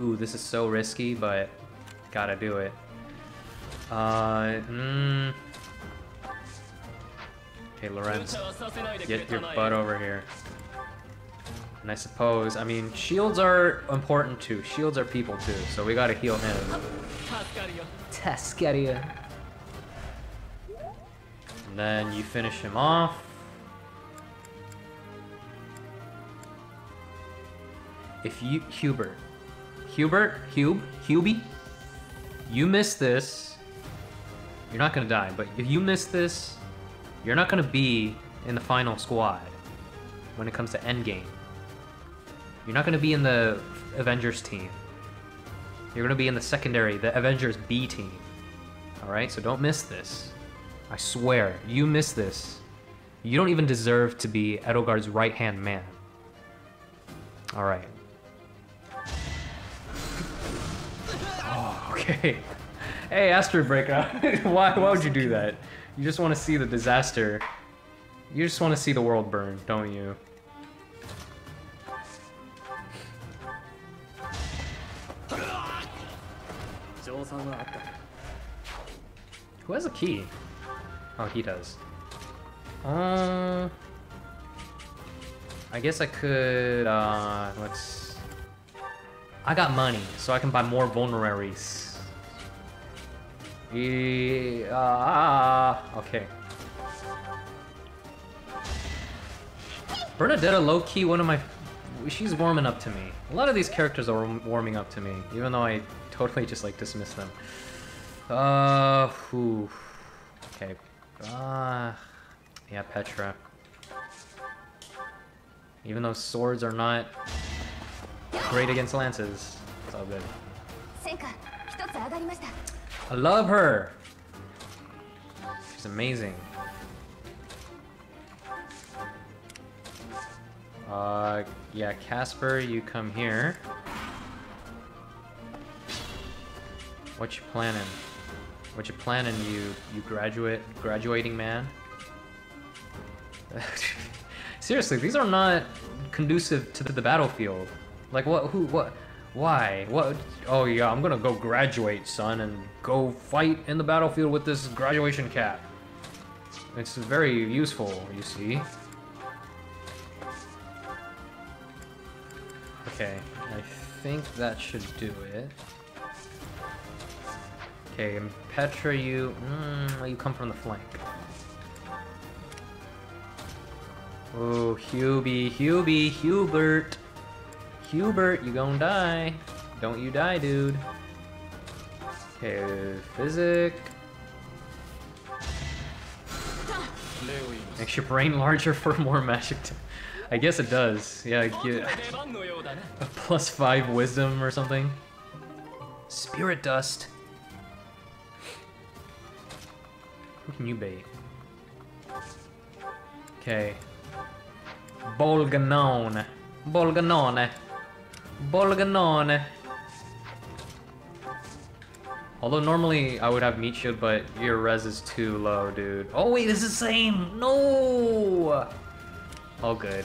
Ooh, this is so risky, but gotta do it. Uh, mm. Okay, Lorenz, get your butt over here. And I suppose, I mean, shields are important too. Shields are people too, so we gotta heal him. Tascaria. And then you finish him off. If you, Hubert, Hubert, Hube, Hubie, you miss this, you're not gonna die, but if you miss this, you're not gonna be in the final squad when it comes to endgame. You're not gonna be in the Avengers team. You're gonna be in the secondary, the Avengers B team. Alright, so don't miss this. I swear, you miss this. You don't even deserve to be Edelgard's right-hand man. Alright. Okay. Hey, Asteroid Breaker, why, why would you do that? You just want to see the disaster. You just want to see the world burn, don't you? Who has a key? Oh, he does. Uh, I guess I could, uh, let's... I got money, so I can buy more vulneraries. Yeah, uh, okay. Bernadetta low-key one of my... She's warming up to me. A lot of these characters are warming up to me, even though I totally just like dismiss them. Uh, whew. Okay. Uh, yeah, Petra. Even though swords are not great against lances, it's all good. I love her! She's amazing. Uh, yeah, Caspar, you come here. What you planning? What you planning, you you graduate graduating man? Seriously, these are not conducive to the battlefield. Like what? Who? What? Why? What? Oh yeah, I'm gonna go graduate, son, and go fight in the battlefield with this graduation cap. It's very useful, you see. Okay, I think that should do it. Okay, Petra, you... Mm, you come from the flank. Oh, Hubie, Hubie, Hubert. Hubert, you gonna die. Don't you die, dude. Okay, Physic. Makes your brain larger for more magic. I guess it does. Yeah, a plus five wisdom or something. Spirit dust. Who can you bait? Okay. Bolganone. Bolganone. Bolganone. Although normally I would have meat shield, but your res is too low, dude. Oh wait, it's the same! No! All good.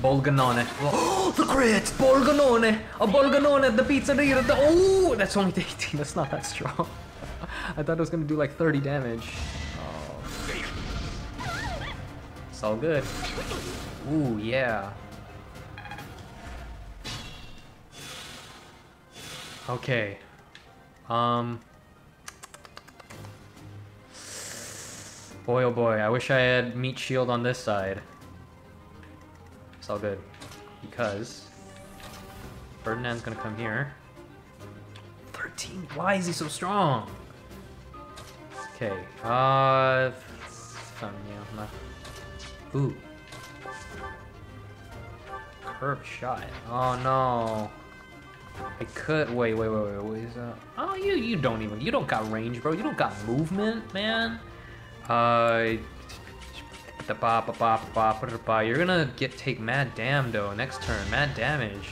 Bolganone. Oh, the crit! Bolganone! A Bolganone, the pizzeria! The oh, that's only 18. That's not that strong. I thought it was gonna do like 30 damage. It's all good. Ooh, yeah. Okay. Um. Boy, oh boy, I wish I had meat shield on this side. It's all good. Because Ferdinand's gonna come here. 13? Why is he so strong? Okay, uh... Ooh. Curved shot. Oh no. I could wait, wait, wait, wait, wait. Uh, oh, you you don't even you don't got range, bro. You don't got movement, man. Uh, you're gonna get take mad damn though next turn. Mad damage.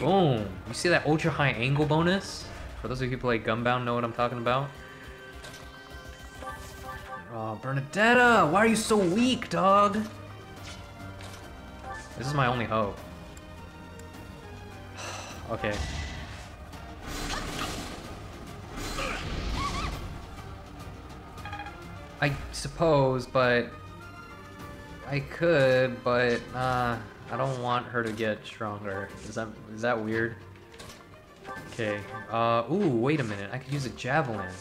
Boom. You see that ultra high angle bonus? For those of you who play Gunbound know what I'm talking about. Oh, Bernadetta, why are you so weak, dog? This is my only hope. okay. I suppose, but I could, but uh, I don't want her to get stronger. Is that is that weird? Okay. Uh, ooh, wait a minute. I could use a javelin.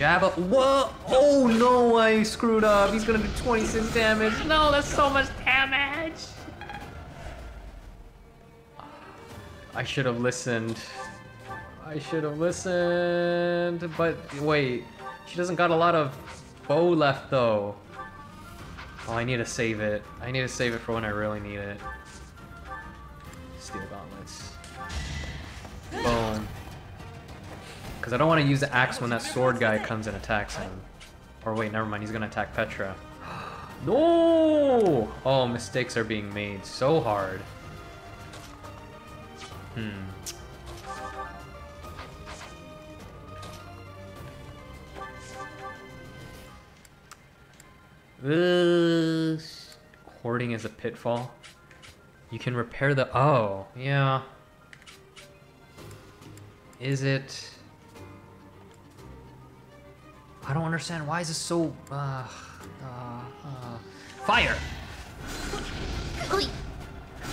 Javelin. Whoa! Oh no, I screwed up. He's gonna do 26 damage. No, that's so much damage. I should have listened. I should have listened. But wait, she doesn't got a lot of bow left though. Oh, I need to save it. I need to save it for when I really need it. Steel gauntlets. Boom. Because I don't want to use the axe when that sword guy comes and attacks him. Or wait, never mind, he's going to attack Petra. no! Oh, mistakes are being made so hard. Hmm. Uh, hoarding is a pitfall. You can repair the... Oh, yeah. Is it... I don't understand. Why is this so... Uh, uh, uh, fire!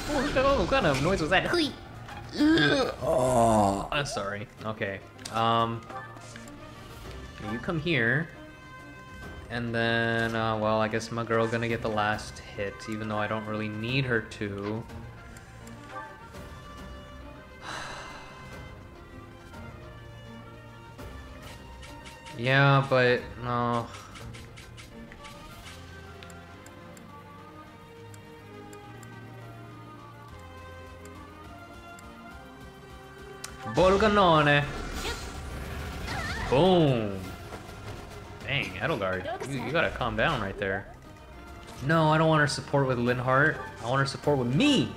Oh, what kind of noise was that? oh, I'm sorry. Okay. Um, you come here. And then, uh, well, I guess my girl gonna get the last hit, even though I don't really need her to. Yeah, but, no. Bolganone. Boom. Dang, Edelgard, you, you gotta calm down right there. No, I don't want her support with Linhardt. I want her support with me!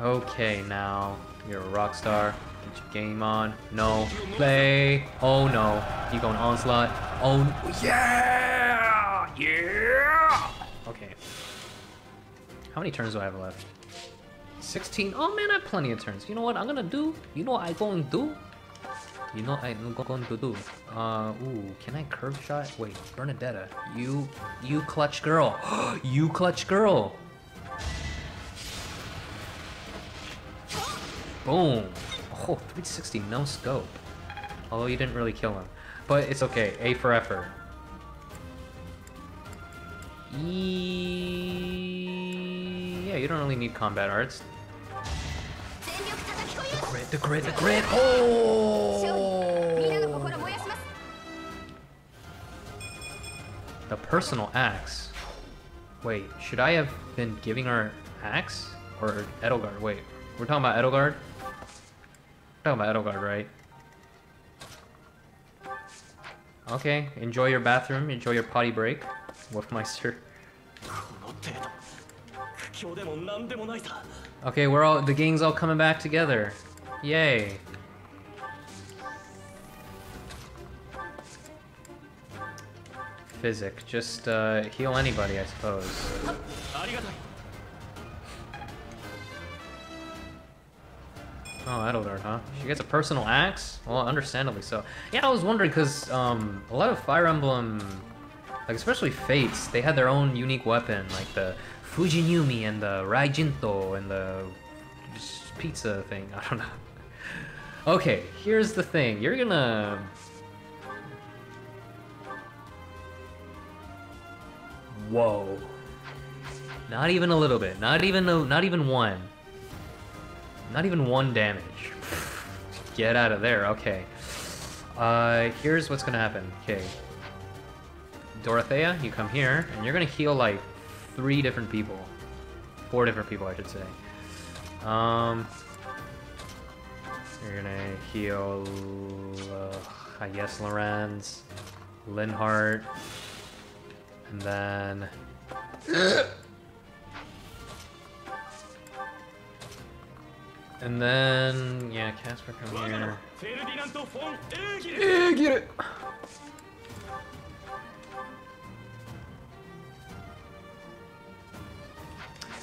Okay, now, you're a rock star. Get your game on. No. Play. Oh no. You going onslaught. Oh, yeah! Yeah! Okay. How many turns do I have left? 16? Oh man, I have plenty of turns. You know what I'm gonna do? You know what I'm going to do? You know I'm going to do? Uh, ooh, can I curve shot? Wait, Bernadetta, you, you clutch girl. you clutch girl. Boom. Oh, 360, no scope. Although you didn't really kill him. But it's okay, A for effort. E yeah, you don't really need combat arts. The grid, the grid, the grid! Oh! The personal axe. Wait, should I have been giving her axe? Or Edelgard? Wait, we're talking about Edelgard? We're talking about Edelgard, right? Okay, enjoy your bathroom, enjoy your potty break. Wolfmeister. Okay, we're all the gang's all coming back together. Yay. Physic, just uh, heal anybody, I suppose. Oh, Edelgard, huh? She gets a personal axe? Well, understandably so. Yeah, I was wondering, because um, a lot of Fire Emblem, like especially Fates, they had their own unique weapon, like the Fujin Yumi and the Raijinto and the pizza thing. I don't know. Okay, here's the thing. You're gonna... Whoa. Not even a little bit. Not even a, not even one. Not even one damage. Get out of there. Okay. Uh, here's what's gonna happen. Okay. Dorothea, you come here, and you're gonna heal like three different people. Four different people, I should say. Um, you're gonna heal, uh, I guess, Lorenz, Linhardt, and then... And then, yeah, Caspar, come here. Yeah, get it!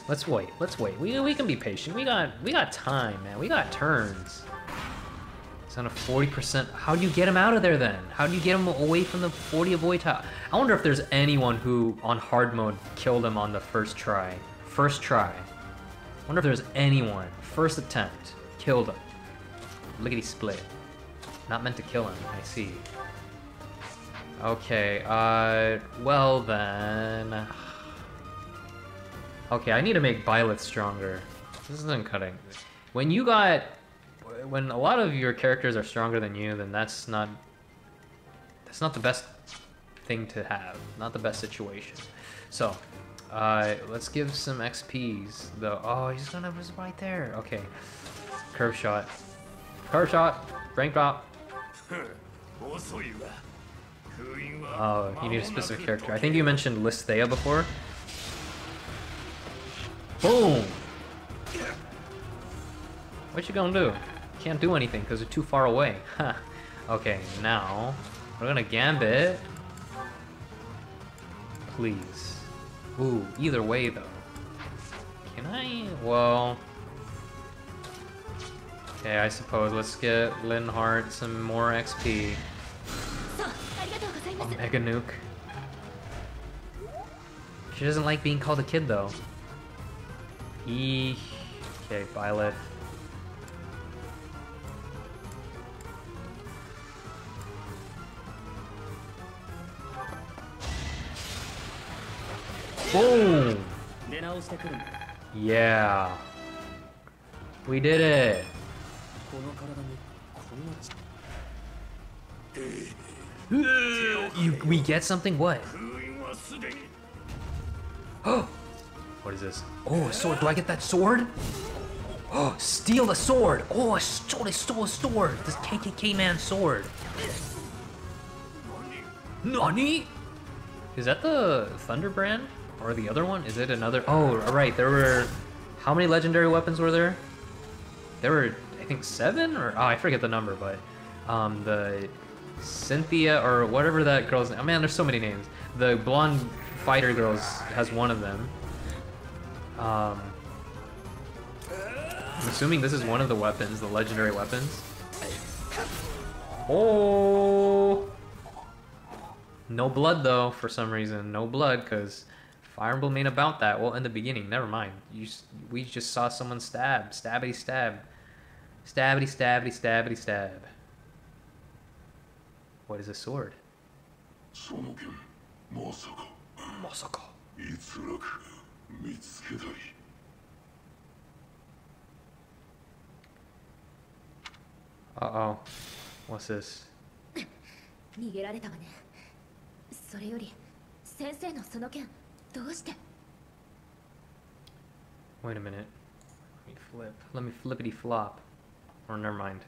Let's wait. Let's wait. We we can be patient. We got we got time, man. We got turns. It's on a 40%. How do you get him out of there then? How do you get him away from the 40 avoid top? I wonder if there's anyone who on hard mode killed him on the first try. First try. Wonder if there's anyone. First attempt. Killed him. Lickety split. Not meant to kill him, I see. Okay, uh, well then... Okay, I need to make Byleth stronger. This isn't cutting. When you got... When a lot of your characters are stronger than you, then that's not... That's not the best thing to have. Not the best situation. So, uh, let's give some XPs, though. Oh, he's gonna was right there. Okay. Curve shot. Curve shot. Rank drop. Oh, you need a specific character. I think you mentioned Lysithea before. Boom! What you gonna do? Can't do anything because you're too far away. Okay, now we're gonna gambit. Please. Ooh, either way, though. Can I? Well... Okay, I suppose. Let's get Linhardt some more XP. Omega oh, Nuke. She doesn't like being called a kid, though. E... Okay, Byleth. Boom! Yeah. We did it. You, we get something? What? Oh! What is this? Oh, a sword. Do I get that sword? Oh, steal the sword. Oh, I stole, I stole a sword. This KKK man sword. Nani? Is that the Thunderbrand? Or the other one? Is it another? Oh, right. There were. How many legendary weapons were there? There were, I think, seven? Or. Oh, I forget the number, but. Um, the. Cynthia, or whatever that girl's name. Oh, man, there's so many names. The blonde fighter girls has one of them. Um, I'm assuming this is one of the weapons, the legendary weapons. Oh! No blood though, for some reason. No blood, because Fire Emblem ain't about that. Well, in the beginning, never mind. You, s- we just saw someone stab. Stabbity stab. Stabbity stabbity stabbity stab. What is a sword? その剣まさか Masaka. 逸落見つけたり Uh-oh. What's this? 逃げられたわねそれより先生のその件 どうして Wait a minute. Let me flip. Let me flippity flop. Or never mind.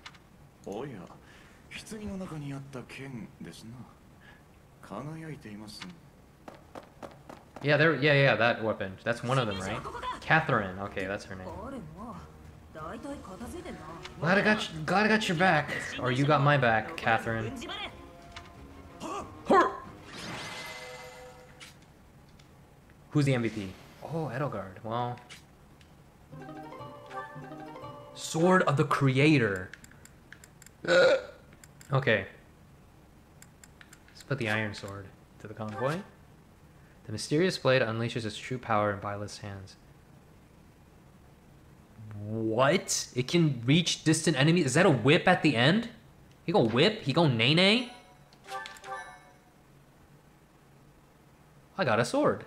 おや棺の中にあった剣ですな輝いています Yeah, there. Yeah, yeah, that weapon. That's one of them, right? Catherine. Okay, that's her name. あれまあ大体片付いてんな Glad I got. You, glad I got your back. Or you got my back, Catherine. Who's the MVP? Oh, Edelgard. Well. Sword of the Creator. Uh. okay. Let's put the Iron Sword to the convoy. The mysterious blade unleashes its true power in Violet's hands. What? It can reach distant enemies? Is that a whip at the end? He go whip? He go nay nay? I got a sword.